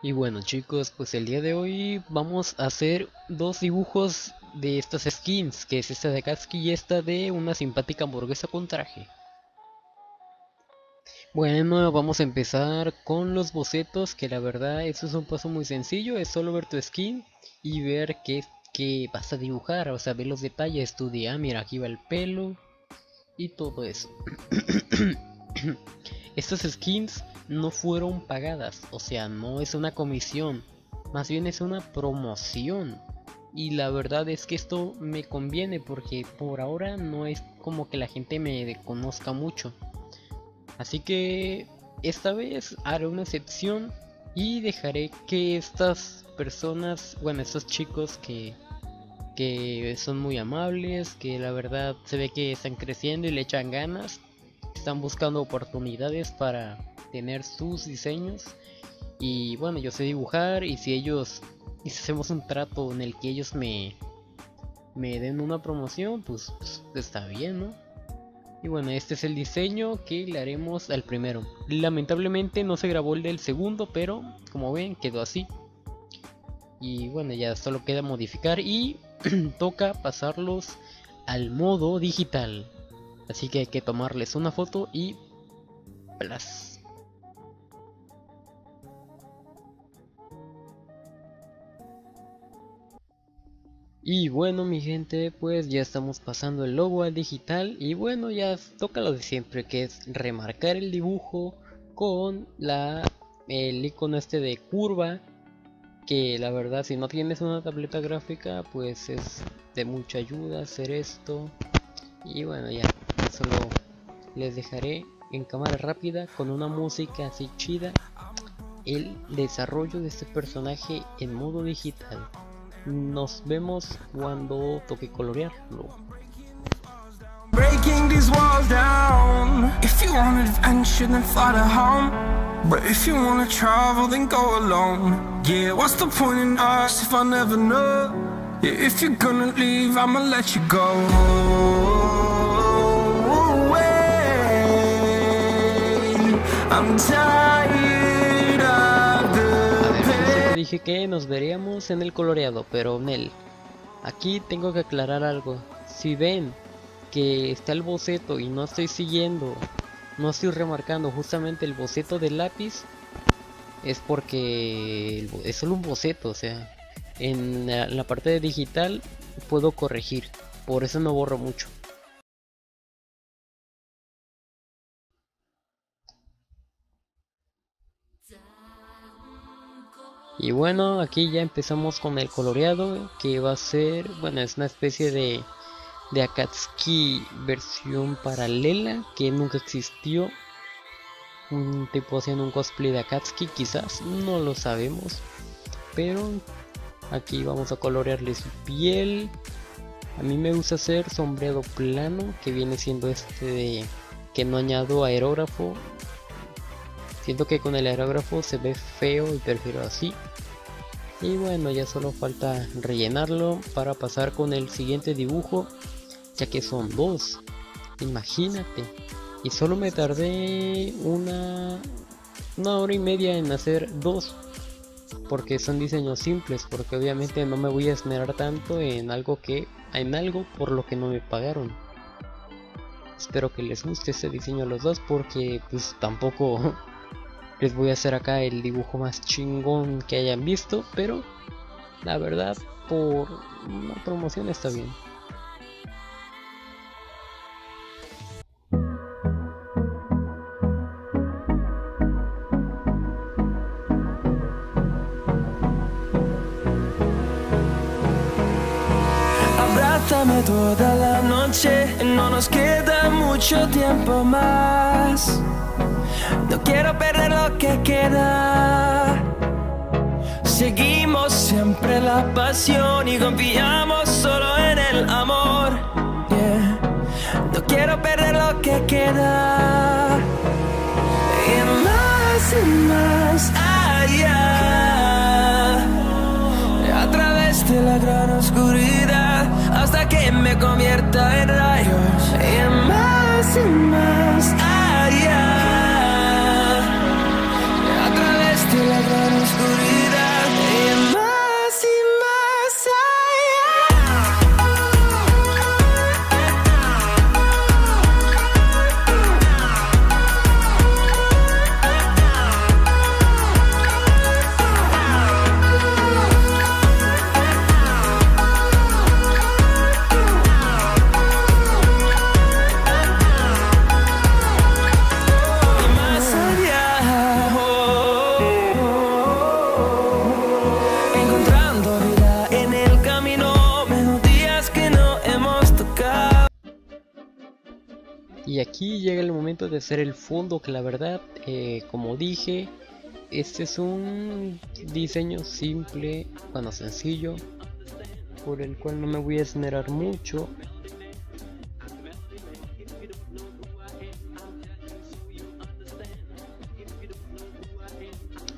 Y bueno chicos, pues el día de hoy vamos a hacer dos dibujos de estas skins, que es esta de Katsuki y esta de una simpática hamburguesa con traje. Bueno, vamos a empezar con los bocetos, que la verdad eso es un paso muy sencillo, es solo ver tu skin y ver qué, qué vas a dibujar, o sea, ver los detalles, tu día, ah, mira, aquí va el pelo y todo eso. Estas skins no fueron pagadas, o sea, no es una comisión, más bien es una promoción. Y la verdad es que esto me conviene porque por ahora no es como que la gente me conozca mucho. Así que esta vez haré una excepción y dejaré que estas personas, bueno, estos chicos que, que son muy amables, que la verdad se ve que están creciendo y le echan ganas, están buscando oportunidades para tener sus diseños y bueno yo sé dibujar y si ellos y hacemos un trato en el que ellos me me den una promoción pues, pues, está bien no y bueno este es el diseño que le haremos al primero. Lamentablemente no se grabó el del segundo pero como ven quedó así. Y bueno ya solo queda modificar y toca pasarlos al modo digital así que hay que tomarles una foto y plus Y bueno mi gente, pues ya estamos pasando el logo al digital y bueno ya toca lo de siempre que es remarcar el dibujo con la el icono este de curva que la verdad si no tienes una tableta gráfica pues es de mucha ayuda hacer esto. Y bueno ya solo les dejaré en cámara rápida con una música así chida el desarrollo de este personaje en modo digital Nos vemos cuando toque colorearlo. Breaking these walls down. If you want adventure, then fly to home. But if you wanna travel, then go alone. Yeah, what's the point in us if I never know? If you're gonna leave, I'ma let you go. Dije que nos veríamos en el coloreado, pero Nel, aquí tengo que aclarar algo. Si ven que está el boceto y no estoy siguiendo, no estoy remarcando justamente el boceto del lápiz, es porque es solo un boceto, o sea, en la parte de digital puedo corregir, por eso no borro mucho. Y bueno, aquí ya empezamos con el coloreado, que va a ser, bueno, es una especie de, de Akatsuki versión paralela que nunca existió. Un tipo haciendo un cosplay de Akatsuki, quizás, no lo sabemos. Pero aquí vamos a colorearle su piel. A mí me gusta hacer sombreado plano, que viene siendo este de que no añado aerógrafo Siento que con el aerógrafo se ve feo y prefiero así. Y bueno, ya solo falta rellenarlo para pasar con el siguiente dibujo, ya que son dos. Imagínate. Y solo me tardé una, una hora y media en hacer dos. Porque son diseños simples, porque obviamente no me voy a esmerar tanto en algo que en algo por lo que no me pagaron. Espero que les guste este diseño a los dos porque pues tampoco les voy a hacer acá el dibujo más chingón que hayan visto, pero la verdad por una promoción está bien. Abrázame toda la noche, no nos queda mucho tiempo más. No quiero perder lo que queda. Seguimos siempre la pasión y confiamos solo en el amor. No quiero perder lo que queda. Y más y más allá. A través de la gran oscuridad hasta que me convierta en rayos. Y más y más aquí llega el momento de hacer el fondo que la verdad, eh, como dije, este es un diseño simple, bueno sencillo, por el cual no me voy a esmerar mucho.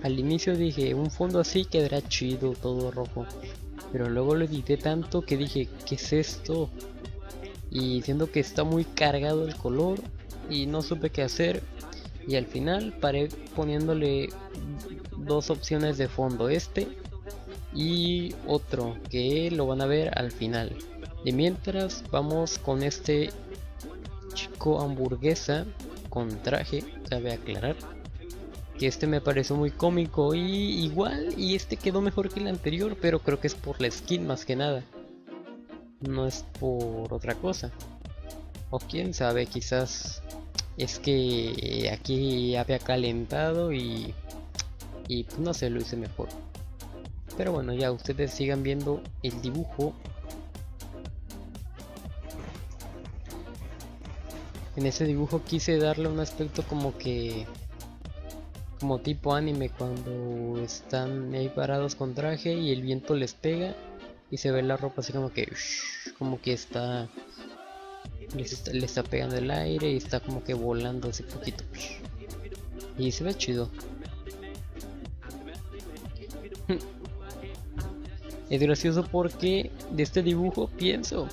Al inicio dije, un fondo así quedará chido, todo rojo. Pero luego lo edité tanto que dije, ¿qué es esto? Y siendo que está muy cargado el color y no supe qué hacer. Y al final paré poniéndole dos opciones de fondo, este y otro que lo van a ver al final. De mientras vamos con este chico hamburguesa con traje, cabe aclarar que este me pareció muy cómico y igual y este quedó mejor que el anterior, pero creo que es por la skin más que nada. No es por otra cosa. O quién sabe, quizás es que aquí había calentado y y pues no sé, lo hice mejor. Pero bueno, ya ustedes sigan viendo el dibujo. En ese dibujo quise darle un aspecto como que como tipo anime cuando están ahí parados con traje y el viento les pega y se ve la ropa así como que como que está les está, está pegando el aire y está como que volando así poquito. Y se ve chido. Es gracioso porque de este dibujo pienso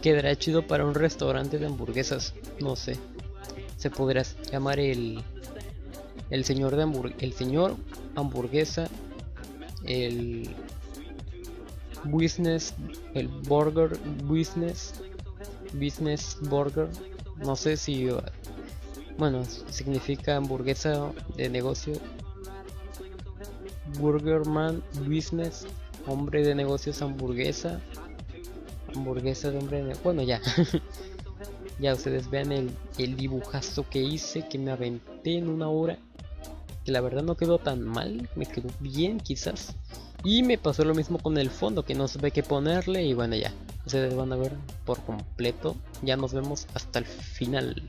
quedará chido para un restaurante de hamburguesas. No sé se podrá llamar el el señor de el señor hamburguesa, el business, el burger business, business burger, no sé si, bueno, significa hamburguesa de negocio, burgerman business, hombre de negocios hamburguesa, hamburguesa de hombre de, bueno ya. ya ustedes vean el, el dibujazo que hice que me aventé en una hora que la verdad no quedó tan mal, me quedó bien quizás. Y me pasó lo mismo con el fondo, que no ve qué ponerle y bueno ya, ustedes van a ver por completo. Ya nos vemos hasta el final.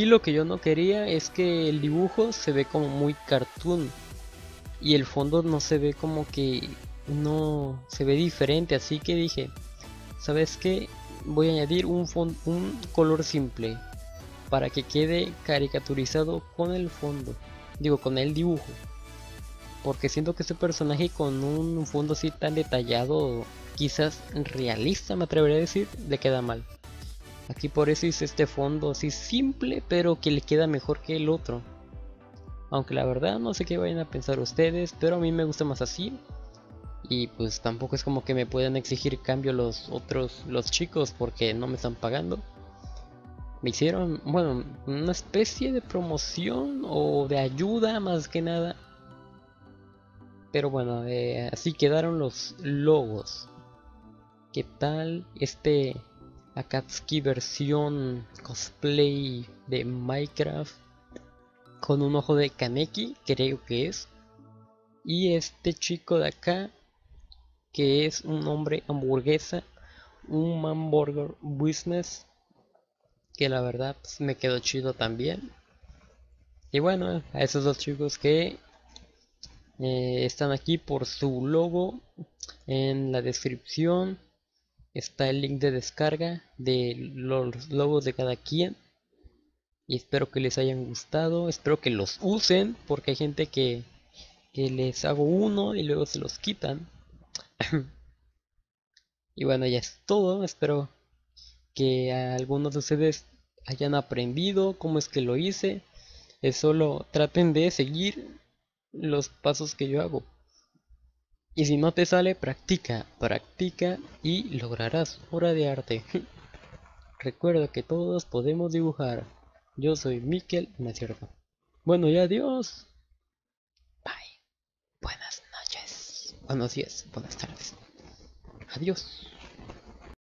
Aquí lo que yo no quería es que el dibujo se ve como muy cartoon y el fondo no se ve como que no se ve diferente, así que dije, ¿sabes qué? Voy a añadir un, un color simple para que quede caricaturizado con el fondo, digo con el dibujo. Porque siento que este personaje con un fondo así tan detallado, quizás realista me atrevería a decir, le queda mal. Aquí por eso hice este fondo así simple, pero que le queda mejor que el otro. Aunque la verdad no sé qué vayan a pensar ustedes, pero a mí me gusta más así. Y pues tampoco es como que me puedan exigir cambio los otros, los chicos, porque no me están pagando. Me hicieron, bueno, una especie de promoción o de ayuda más que nada. Pero bueno, eh, así quedaron los logos. ¿Qué tal este Akatsuki versión cosplay de Minecraft con un ojo de Kaneki, creo que es. Y este chico de acá, que es un hombre hamburguesa, un hamburger business, que la verdad pues, me quedó chido también. Y bueno, a esos dos chicos que eh, están aquí por su logo en la descripción está el link de descarga de los logos de cada quien. Y espero que les hayan gustado. Espero que los usen porque hay gente que, que les hago uno y luego se los quitan. Y bueno ya es todo. Espero que algunos de ustedes hayan aprendido cómo es que lo hice. Es solo traten de seguir los pasos que yo hago. Y si no te sale, practica, practica y lograrás obra de arte. Recuerda que todos podemos dibujar. Yo soy Mikel, no es. Bueno, y adiós. Bye. Buenas noches. Buenos días, buenas tardes. Adiós.